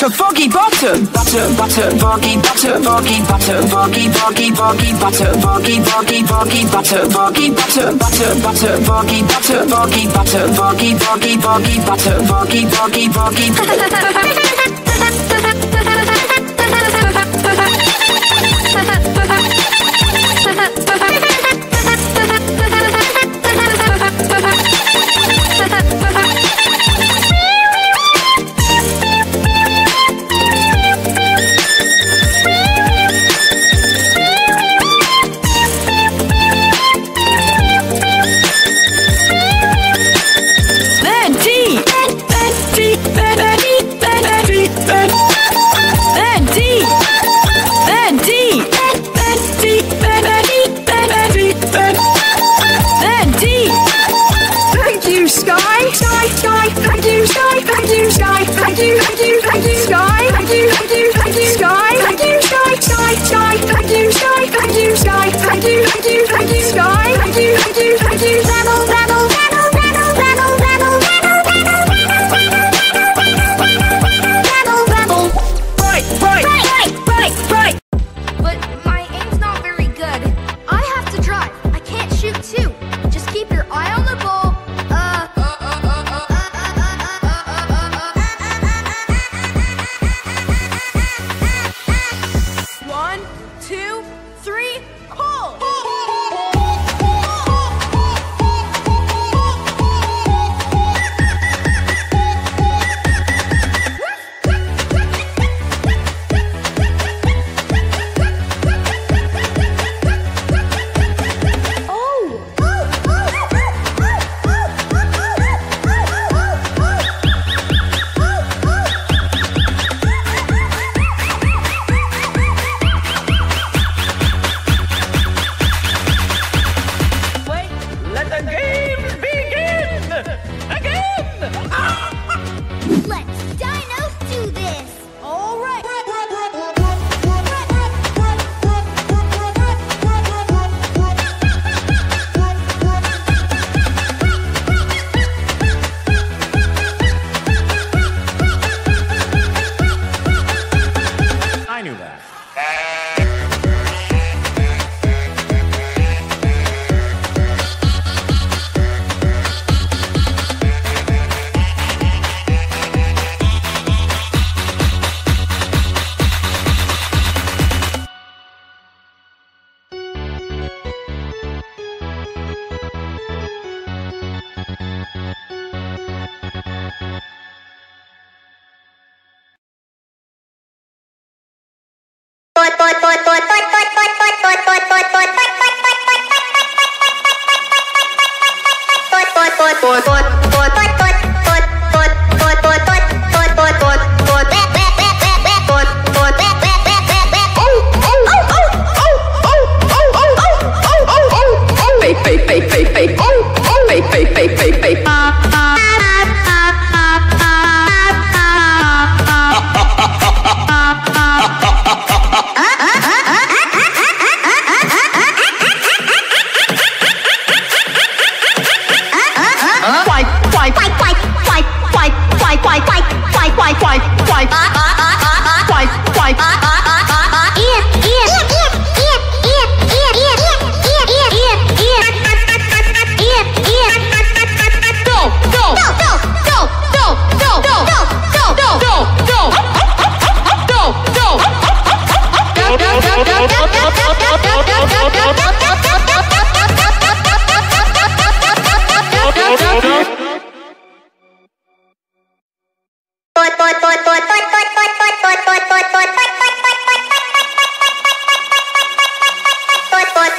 to foggy bottom. Bottom, bottom, foggy bottom, foggy bottom, foggy, foggy, foggy bottom, foggy, foggy, foggy bottom, foggy bottom, bottom, bottom, foggy bottom, foggy bottom, foggy, foggy, foggy bottom, foggy, foggy, foggy.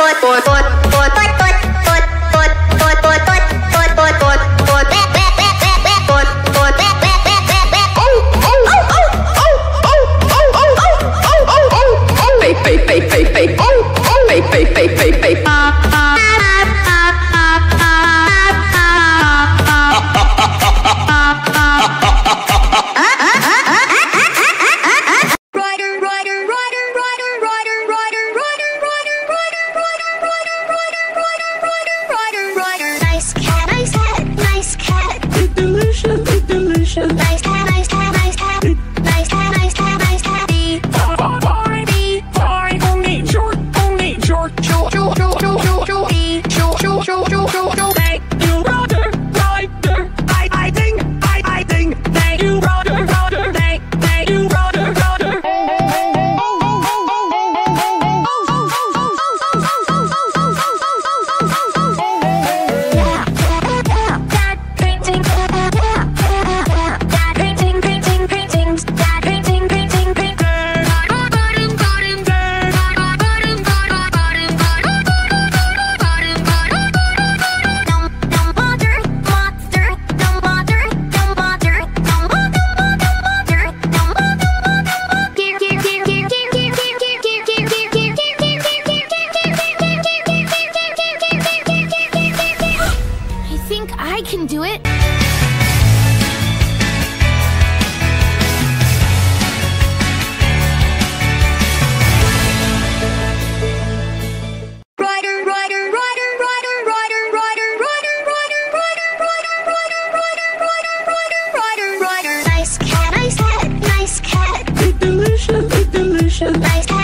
tôi tôi tôi Russian.